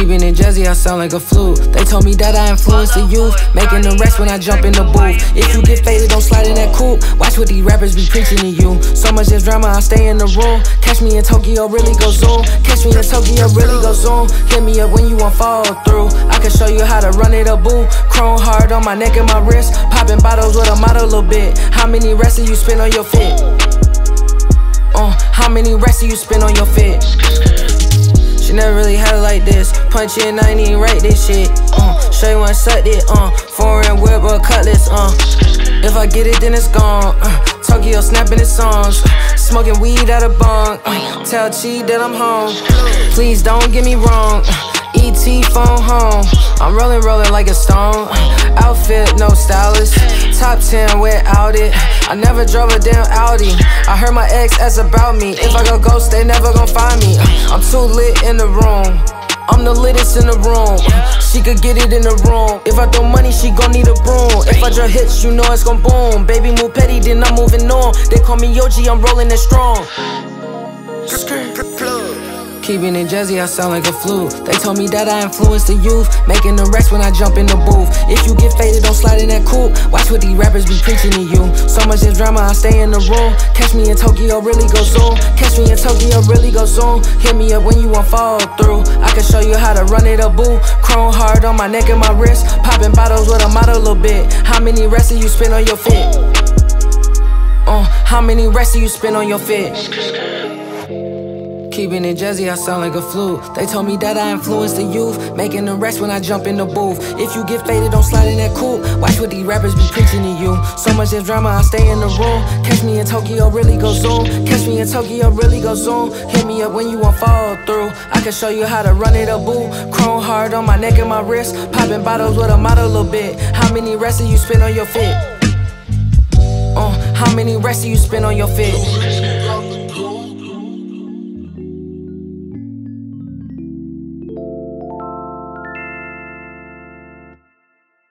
Keeping it jazzy, I sound like a flute. They told me that I influence the youth, making them rest when I jump in the booth. If you get faded, don't slide in that coupe. Watch what these rappers be preaching to you. So much is drama, I stay in the room. Catch me in Tokyo, really go zoom. Catch me in Tokyo, really go zoom. Hit me up when you want fall through. I can show you how to run it a boo. Chrome Hearts on my neck and my wrist. Popping bottles with a model a bit. How many rests do you spend on your fit? Uh, how many rests do you spend on your fit? She never really had it like this. Punch in, I ain't even write this shit. Uh, you one suck it, uh. Foreign whip or cutlass, uh. If I get it, then it's gone. Uh, Tokyo snapping his songs. Smoking weed out of bong. Uh, tell Chi that I'm home. Please don't get me wrong. Uh, ET phone home. I'm rolling, rolling like a stone. Outfit, no stylist. Top 10 without it. I never drove a damn Audi. I heard my ex ask about me. If I go ghost, they never gon' find me. Uh, I'm too lit in the room. I'm the littest in the room. She could get it in the room. If I throw money, she gon' need a broom. If I drop hits, you know it's gon' boom. Baby move petty, then I'm moving on. They call me Yoji, I'm rolling it strong. Keeping it jazzy, I sound like a flute. They told me that I influence the youth, making them rest when I jump in the booth. If you get faded, don't slide in that coupe. Watch what these rappers be preaching to you. So much is drama, I stay in the room. Catch me in Tokyo, really go zoom. Catch me in Tokyo, really go zoom. Hit me up when you want fall through. I can show you how to run it a boo. Chrome Hearts on my neck and my wrist. Popping bottles with a model a little bit. How many rests do you spend on your fit? Uh, how many rests do you spend on your fit? Keeping it jazzy, I sound like a flute. They told me that I influence the youth, making them rest when I jump in the booth. If you get faded, don't slide in that coupe. Watch what these rappers be preaching to you. So much is drama, I stay in the room. Catch me in Tokyo, really go zoom. Catch me in Tokyo, really go zoom. Hit me up when you want fall through. I can show you how to run it a boo. Chrome Hearts on my neck and my wrist. Popping bottles with a model a little bit. How many rests do you spend on your fit? Uh, how many rests do you spend on your fit?